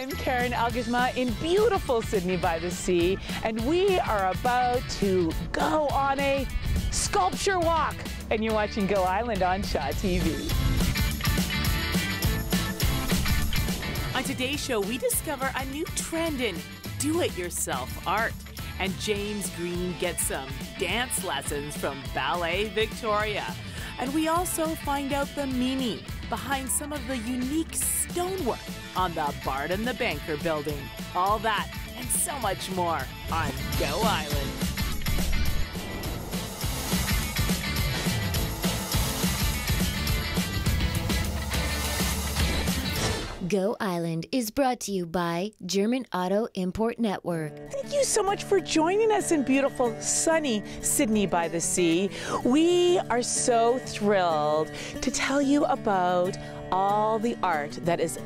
I'm Karen Elgersma in beautiful Sidney by the Sea, and we are about to go on a sculpture walk. And you're watching Go Island on Shaw TV. On today's show, we discover a new trend in do it yourself art. And James Green gets some dance lessons from Ballet Victoria. And we also find out the meaning behind some of the unique stonework on the Bard and the Banker building. All that and so much more on Go Island. Go Island is brought to you by German Auto Import Network. Thank you so much for joining us in beautiful, sunny Sidney by the Sea. We are so thrilled to tell you about all the art that is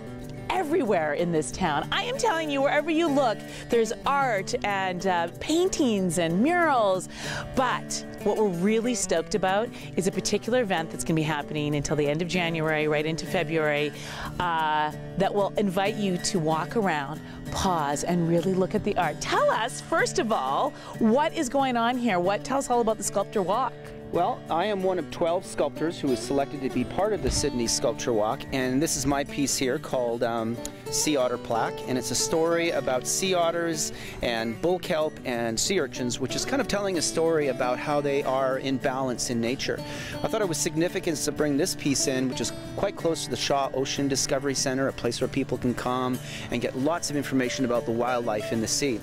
everywhere in this town. I am telling you, wherever you look, there's art and uh, paintings and murals. But what we're really stoked about is a particular event that's going to be happening until the end of January, right into February, uh, that will invite you to walk around, pause, and really look at the art. Tell us, first of all, what is going on here? What tell us all about the sculptor walk? Well, I am one of 12 sculptors who was selected to be part of the Sidney Sculpture Walk, and this is my piece here called um, Sea Otter Plaque, and it's a story about sea otters and bull kelp and sea urchins, which is kind of telling a story about how they are in balance in nature. I thought it was significant to bring this piece in, which is quite close to the Shaw Ocean Discovery Center, a place where people can come and get lots of information about the wildlife in the sea.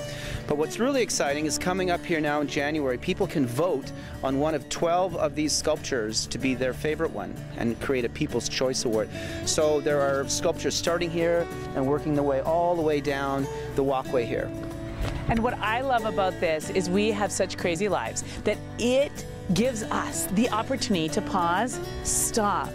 But what's really exciting is coming up here now in January, people can vote on one of 12 12 of these sculptures to be their favorite one and create a People's Choice Award. So there are sculptures starting here and working the way all the way down the walkway here. And what I love about this is we have such crazy lives that it gives us the opportunity to pause, stop,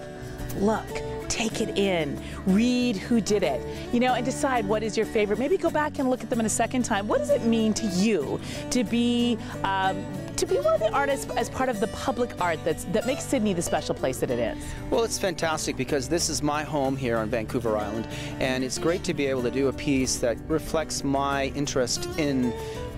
look, take it in, read who did it, you know, and decide what is your favorite. Maybe go back and look at them in a second time. What does it mean to you to be um, to be one of the artists as part of the public art that's that makes Sidney the special place that it is? Well, it's fantastic because this is my home here on Vancouver Island, and it's great to be able to do a piece that reflects my interest in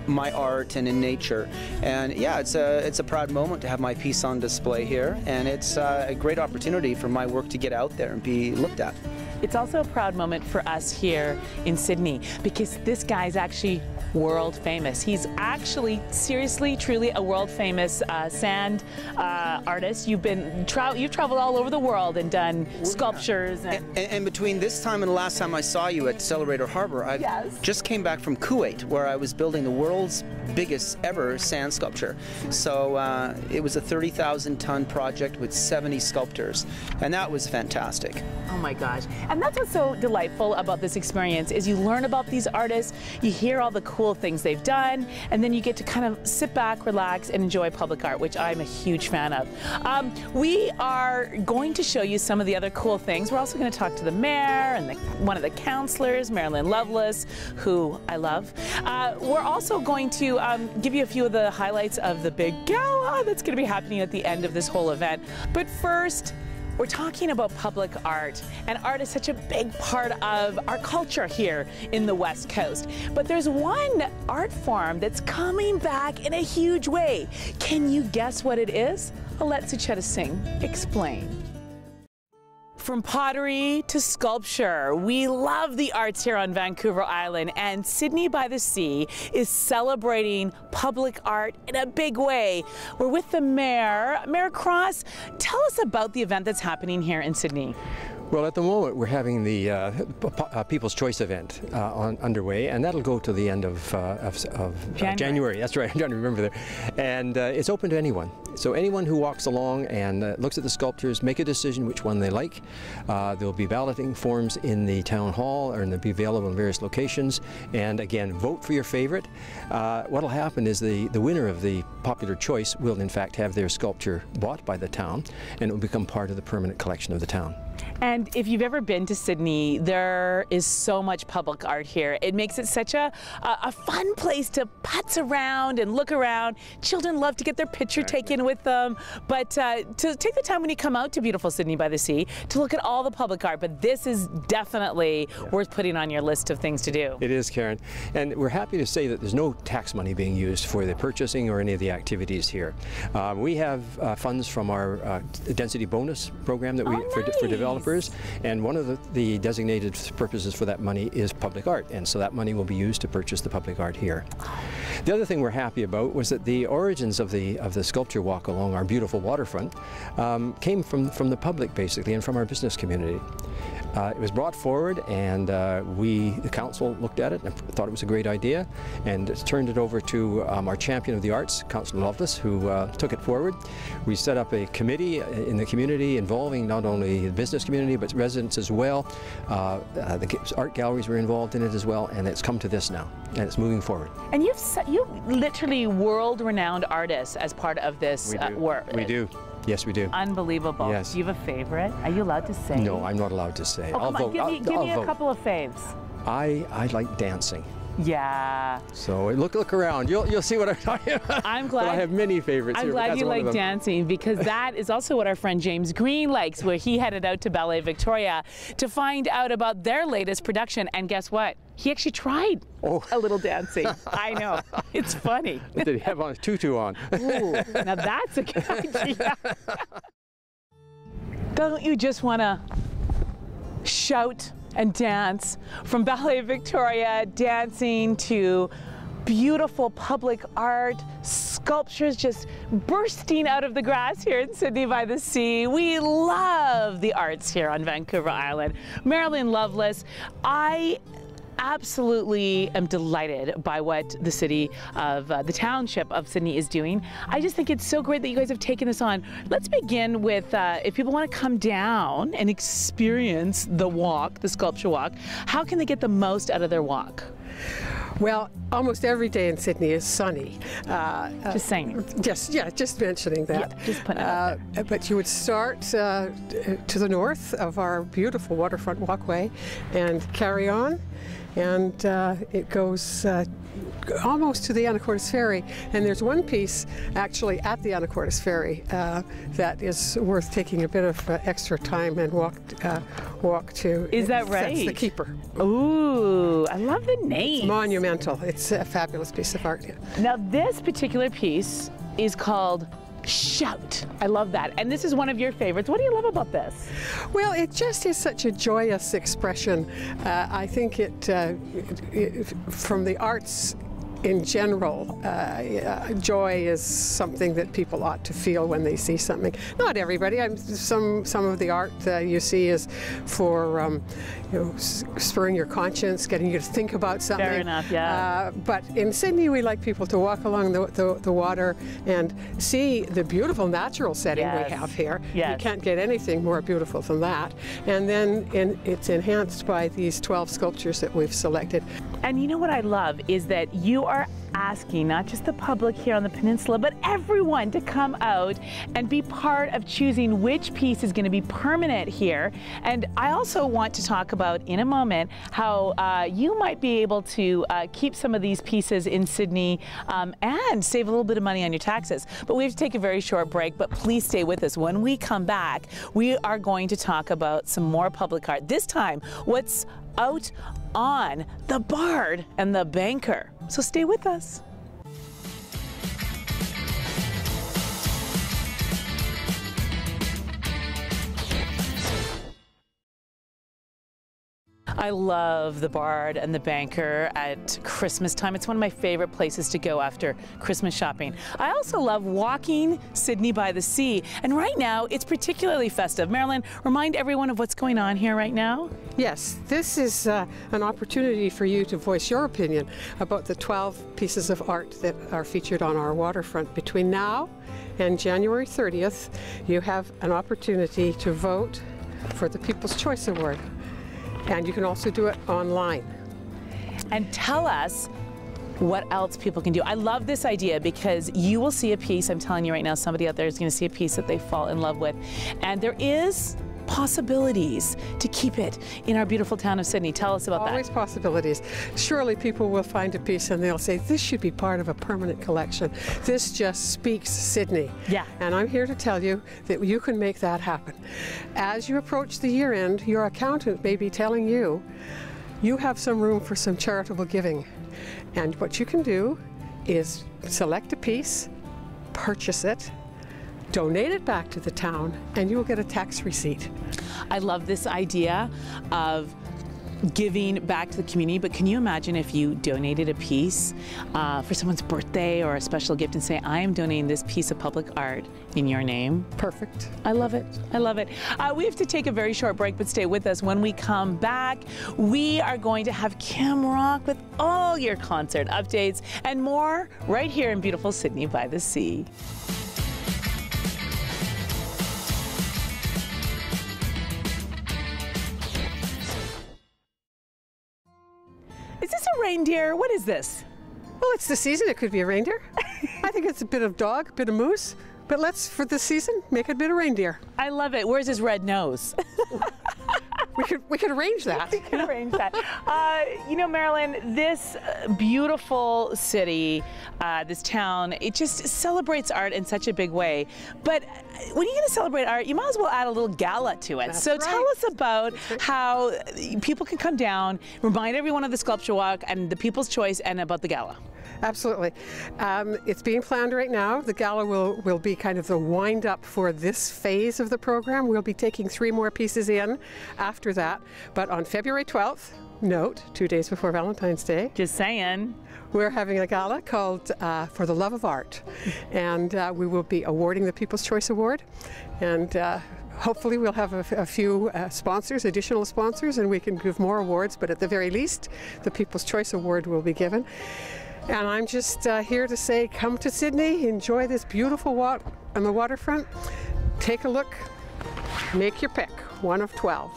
my art and in nature. And yeah, it's a it's a proud moment to have my piece on display here, and it's uh, a great opportunity for my work to get out there and be looked at. It's also a proud moment for us here in Sidney because this guy is actually world famous. He's actually, seriously, truly a world famous uh, sand uh, artist. You've been tra you've traveled all over the world and done sculptures. And, and, and, between this time and the last time I saw you at Celebrator Harbor, I yes. just came back from Kuwait, where I was building the world's biggest ever sand sculpture. So uh, it was a 30,000 ton project with 70 sculptors, and that was fantastic. Oh my gosh! And that's what's so delightful about this experience is you learn about these artists, you hear all the cool things they've done, and then you get to kind of sit back, relax, and enjoy public art, which I'm a huge fan of. Um, we are going to show you some of the other cool things. We're also going to talk to the mayor and the, one of the councilors, Marilyn Lovelace, who I love. Uh, we're also going to um, give you a few of the highlights of the big gala that's going to be happening at the end of this whole event. But first, we're talking about public art, and art is such a big part of our culture here in the West Coast. But there's one art form that's coming back in a huge way. Can you guess what it is? I'll let Sucheta Singh explain. From pottery to sculpture, we love the arts here on Vancouver Island, and Sidney by the Sea is celebrating public art in a big way. We're with the mayor. Mayor Cross, tell us about the event that's happening here in Sidney. Well, at the moment, we're having the uh, uh, People's Choice event uh, on, underway, and that'll go to the end of, uh, of, of uh, January. January. That's right, I'm trying to remember there. And uh, it's open to anyone. So anyone who walks along and uh, looks at the sculptures, make a decision which one they like. Uh, there'll be balloting forms in the town hall, or they'll be available in various locations. And again, vote for your favorite. Uh, what'll happen is the, the winner of the popular choice will, in fact, have their sculpture bought by the town, and it will become part of the permanent collection of the town. And if you've ever been to Sidney, there is so much public art here. It makes it such a, a, a fun place to putz around and look around. Children love to get their picture taken with them, but uh, to take the time when you come out to beautiful Sidney by the Sea to look at all the public art. But this is definitely yeah. worth putting on your list of things to do. It is, Karen. And we're happy to say that there's no tax money being used for the purchasing or any of the activities here. Um, we have uh, funds from our uh, density bonus program that we oh, for, nice. for, developers, and one of the, the, designated purposes for that money is public art, and so that money will be used to purchase the public art here. The other thing we're happy about was that the origins of the of the sculpture walk along our beautiful waterfront um, came from from the public basically and from our business community. Uh, it was brought forward and uh, we, the council, looked at it and thought it was a great idea and turned it over to um, our champion of the arts, Councillor Lovelace, who uh, took it forward. We set up a committee in the community involving not only the business community but residents as well. Uh, uh, the art galleries were involved in it as well and it's come to this now and it's moving forward. And you've you literally world-renowned artists as part of this we uh, work. We do. Yes, we do. Unbelievable. Yes. Do you have a favorite? Are you allowed to say? No, I'm not allowed to say. Oh, I'll come on, vote. give me, I'll, give I'll me a vote. couple of faves. I, I like dancing. Yeah. So look look around. You'll you'll see what I'm talking about. I'm glad. But I have many favorites. I'm here, glad you like dancing because that is also what our friend James Green likes, where he headed out to Ballet Victoria to find out about their latest production. And guess what? He actually tried oh. a little dancing. I know. It's funny. Did he have on a tutu on? Ooh, now that's a good idea. Don't you just want to shout and dance from Ballet Victoria, dancing to beautiful public art, sculptures just bursting out of the grass here in Sidney by the Sea. We love the arts here on Vancouver Island. Marilyn Lovelace, I absolutely am delighted by what the city of uh, the township of Sidney is doing. I just think it's so great that you guys have taken this on. Let's begin with uh, if people want to come down and experience the walk, the sculpture walk, how can they get the most out of their walk? Well, almost every day in Sidney is sunny. Uh, just saying. Just yeah, just mentioning that. Yeah, just putting uh, But you would start uh, to the north of our beautiful waterfront walkway and carry on and uh, it goes uh, almost to the Anacortes Ferry. And there's one piece actually at the Anacortes Ferry uh, that is worth taking a bit of uh, extra time and walk uh, walk to. Is that right? That's the Keeper. Ooh, I love the name. It's monumental. It's a fabulous piece of art. Now this particular piece is called shout. I love that. And this is one of your favorites. What do you love about this? Well, it just is such a joyous expression. Uh, I think it, uh, it, from the arts in general, uh, joy is something that people ought to feel when they see something. Not everybody. I'm, some some of the art that you see is for um, you know spurring your conscience, getting you to think about something. Fair enough. Yeah. Uh, but in Sidney, we like people to walk along the, the, the water and see the beautiful natural setting yes. we have here. Yes. You can't get anything more beautiful than that. And then in, it's enhanced by these 12 sculptures that we've selected. And you know what I love is that you are asking not just the public here on the peninsula, but everyone to come out and be part of choosing which piece is going to be permanent here. And I also want to talk about in a moment how uh, you might be able to uh, keep some of these pieces in Sidney um, and save a little bit of money on your taxes. But we have to take a very short break, but please stay with us. When we come back, we are going to talk about some more public art. This time, what's out on the Bard and the Banker. So stay with us us. I love the Bard and the Banker at Christmas time. It's one of my favorite places to go after Christmas shopping. I also love walking Sidney by the sea, and right now it's particularly festive. Marilyn, remind everyone of what's going on here right now. Yes, this is uh, an opportunity for you to voice your opinion about the 12 pieces of art that are featured on our waterfront. Between now and January 30th, you have an opportunity to vote for the People's Choice Award. And you can also do it online. And tell us what else people can do. I love this idea because you will see a piece, I'm telling you right now, somebody out there is going to see a piece that they fall in love with. And there is possibilities to keep it in our beautiful town of Sidney. Tell us about Always that. Always possibilities. Surely people will find a piece and they'll say, this should be part of a permanent collection. This just speaks Sidney. Yeah. And I'm here to tell you that you can make that happen. As you approach the year end, your accountant may be telling you, you have some room for some charitable giving. And what you can do is select a piece, purchase it, donate it back to the town, and you'll get a tax receipt. I love this idea of giving back to the community, but can you imagine if you donated a piece uh, for someone's birthday or a special gift and say, I am donating this piece of public art in your name? Perfect. I love it. I love it. Uh, we have to take a very short break, but stay with us. When we come back, we are going to have Kim Rock with all your concert updates and more right here in beautiful Sidney by the Sea. Reindeer? What is this? Well, it's the season. It could be a reindeer. I think it's a bit of dog, a bit of moose. But let's, for this season, make it a bit of reindeer. I love it. Where's his red nose? We could, we could arrange that. we could arrange that. Uh, you know, Marilyn, this uh, beautiful city, uh, this town, it just celebrates art in such a big way. But uh, when you're going to celebrate art, you might as well add a little gala to it. That's so tell us about how people can come down, remind everyone of the sculpture walk and the People's Choice, and about the gala. Absolutely. Um, it's being planned right now. The gala will, will be kind of the wind up for this phase of the program. We'll be taking three more pieces in after that. But on February 12th, note, two days before Valentine's Day, Just saying. we're having a gala called uh, For the Love of Art. And uh, we will be awarding the People's Choice Award. And uh, hopefully we'll have a few uh, sponsors, additional sponsors, and we can give more awards. But at the very least, the People's Choice Award will be given. And I'm just uh, here to say come to Sidney, enjoy this beautiful walk on the waterfront, take a look, make your pick, one of 12.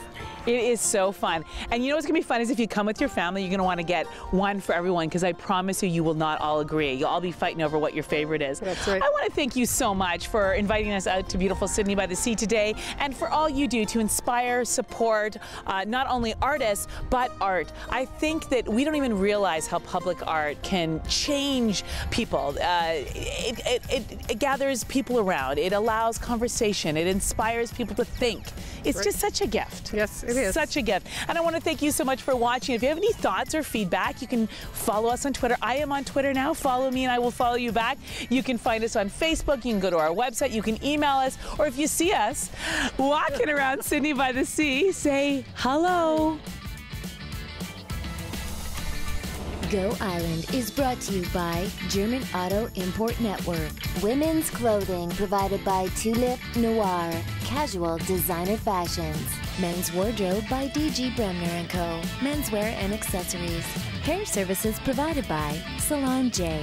It is so fun. And you know what's going to be fun is if you come with your family, you're going to want to get one for everyone because I promise you, you will not all agree. You'll all be fighting over what your favorite is. That's right. I want to thank you so much for inviting us out to beautiful Sidney by the Sea today and for all you do to inspire, support uh, not only artists, but art. I think that we don't even realize how public art can change people. Uh, it, it, it, it gathers people around, it allows conversation, it inspires people to think. It's Right. just such a gift. Yes, it is. Such a gift. And I want to thank you so much for watching. If you have any thoughts or feedback, you can follow us on Twitter. I am on Twitter now. Follow me and I will follow you back. You can find us on Facebook. You can go to our website. You can email us. Or if you see us walking around Sidney by the Sea, say hello. Go Island is brought to you by German Auto Import Network. Women's clothing provided by Tulip Noir. Casual designer fashions. Men's wardrobe by DG Bremner & Co. Menswear and accessories. Hair services provided by Salon J.